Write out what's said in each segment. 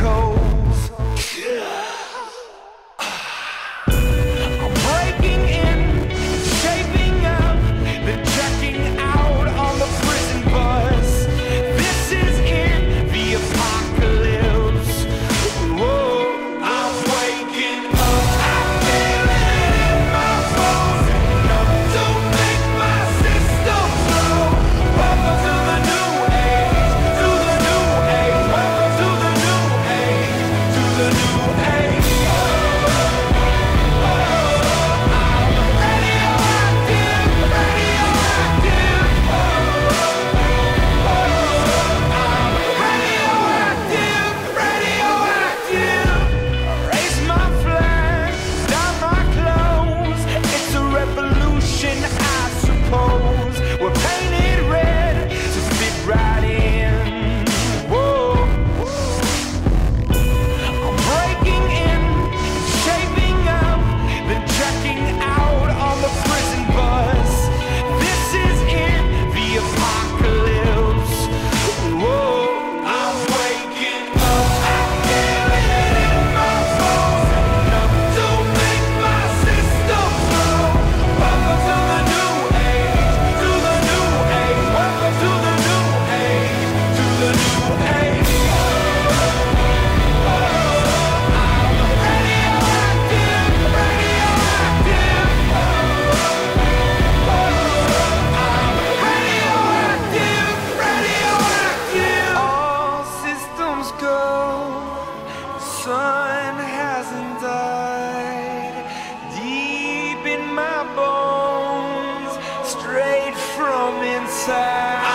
chemicals. From inside.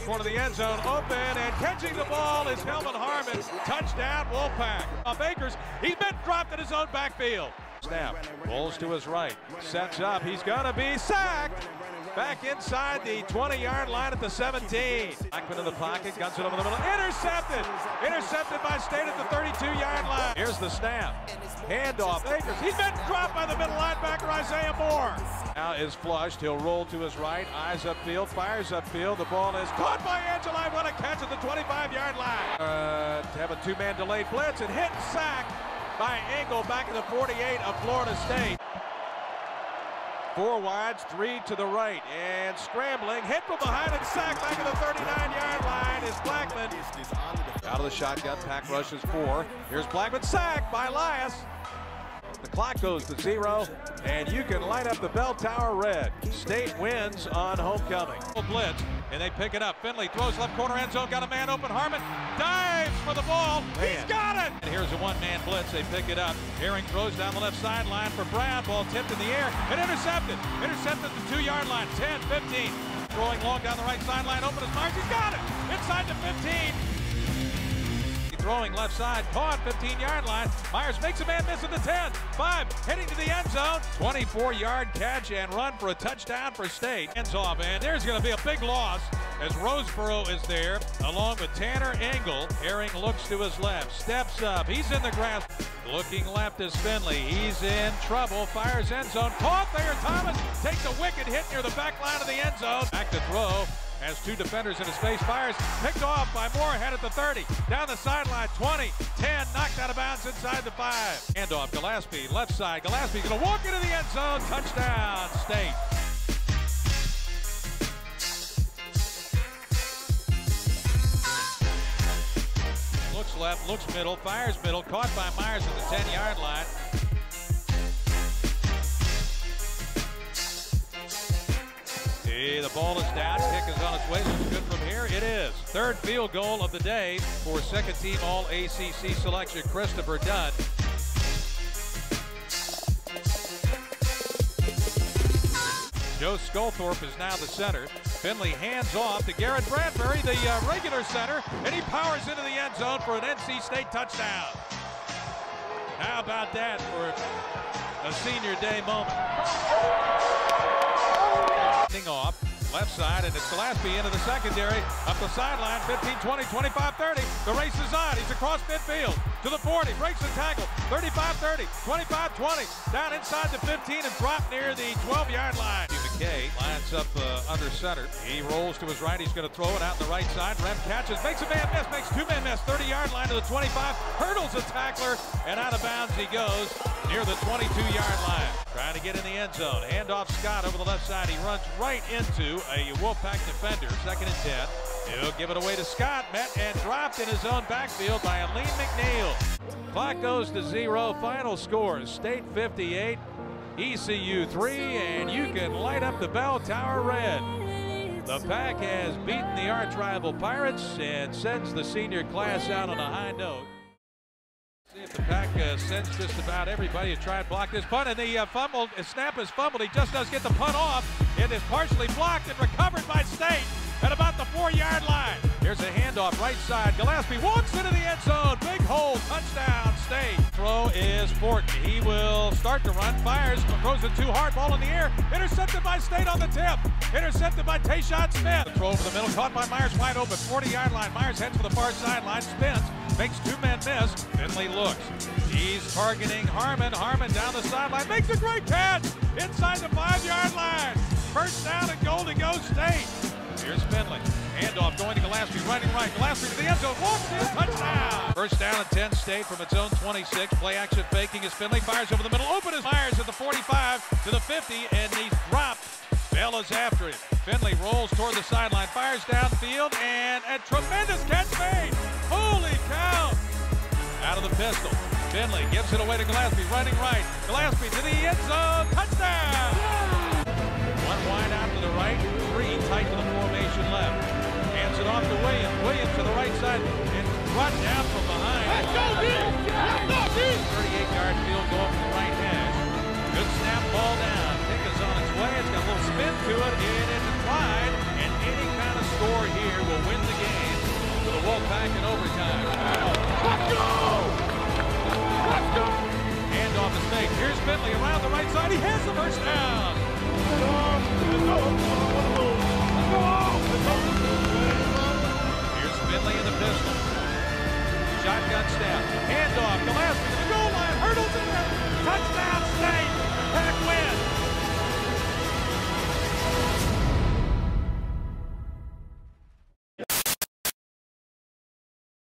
Corner of the end zone, open and catching the ball is Kelvin Harmon. Touchdown, Wolfpack. Uh, Bakers, he's been dropped in his own backfield. Snap, rolls to his right, sets up. He's gonna be sacked. Back inside the 20-yard line at the 17. Blackman in the pocket, guns it over the middle. Intercepted! Intercepted by State at the 32-yard line. Here's the snap. Handoff. Akers. He's been dropped by the middle linebacker, Isaiah Moore. Now is flushed. He'll roll to his right. Eyes upfield. Fires upfield. The ball is caught by Angeli. What a catch at the 25-yard line. Uh, to have a two-man delayed blitz and hit and sack by Ingle back at the 48 of Florida State. Four wides, three to the right, and scrambling, hit from behind and sacked back at the 39-yard line is Blackman. Out of the shotgun, pack rushes four. Here's Blackman sacked by Elias. The clock goes to zero, and you can light up the bell tower red. State wins on homecoming. Blitz, and they pick it up. Finley throws left corner end zone, got a man open. Harmon dives for the ball. Man. He's got it! And here's a one-man blitz. They pick it up. Herring throws down the left sideline for Brown. Ball tipped in the air and intercepted. Intercepted the two-yard line. 10, 15. Throwing long down the right sideline. Open as Meyers. He's got it! Inside the 15 throwing left side, caught 15-yard line. Meyers makes a man miss at the 10. 5, heading to the end zone. 24-yard catch and run for a touchdown for State. Ends off, and there's going to be a big loss as Roseboro is there, along with Tanner Ingle. Herring looks to his left, steps up. He's in the grass. Looking left is Finley. He's in trouble. Fires end zone. Caught there. Thomas takes a wicked hit near the back line of the end zone. Back to throw has two defenders in his face, fires, picked off by Moorhead at the 30, down the sideline, 20, 10, knocked out of bounds inside the 5. Handoff, Gallaspy, left side, Gallaspy gonna walk into the end zone, touchdown, State. Looks left, looks middle, fires middle, caught by Meyers at the 10-yard line. The ball is down. Kick is on its way. Looks good from here. It is. Third field goal of the day for second team All ACC selection Christopher Dunn. Joe Sculthorpe is now the center. Finley hands off to Garrett Bradbury, the uh, regular center, and he powers into the end zone for an NC State touchdown. How about that for a senior day moment? Left side, and it's Gallaspy into the secondary, up the sideline, 15, 20, 25, 30. The race is on. He's across midfield to the 40, breaks the tackle, 35, 30, 25, 20, down inside the 15 and dropped near the 12-yard line. McKay lines up uh, under center. He rolls to his right. He's going to throw it out on the right side. Rem catches, makes a man miss, makes two men miss. 30-yard line to the 25, hurdles a tackler, and out of bounds he goes near the 22-yard line. Trying to get in the end zone. Hand off Scott over the left side. He runs right into a Wolfpack defender. Second and 10. He'll give it away to Scott. Met and dropped in his own backfield by Alim McNeill. Clock goes to zero. Final scores State 58, ECU 3, and you can light up the bell tower red. The Pack has beaten the arch rival Pirates and sends the senior class out on a high note. See if the Pack uh, sends just about everybody to try and block this punt. And the uh, fumbled, snap is fumbled. He just does get the punt off. It is partially blocked and recovered by State at about the four-yard line. Here's a handoff right side. Gallaspy walks into the end zone. Big hole. Touchdown, State. Throw is Fortin. He will start to run. Fires. Throws it too hard. Ball in the air. Intercepted by State on the tip. Intercepted by Tayshawn Smith. Throw over the middle. Caught by Meyers wide open. 40-yard line. Meyers heads for the far sideline. Spins makes two men miss. Finley looks. He's targeting Harmon. Harmon down the sideline, makes a great catch inside the five-yard line. First down and goal to go State. Here's Finley. Handoff going to Gallaspy, running right. Gallaspy to the end zone, walks in, touchdown. First down and 10 State from its own 26. Play action faking as Finley fires over the middle. Open as Meyers at the 45 to the 50, and he's dropped. Bell is after him. Finley rolls toward the sideline, fires downfield, and a tremendous catch made. Holy cow! Out of the pistol. Finley gives it away to Gallaspy, running right. Gallaspy to the end zone, touchdown! One wide out to the right, three tight to the formation What down from behind. Let's go, D! Let's go, D! 38-yard field goal from the right hash. Good snap, ball down. Pick is on its way. It's got a little spin to it, and it. And any kind of score here will win the game for the Wolfpack in overtime. Let's go! Let's go! Hand off the mistake. Here's Bentley around the right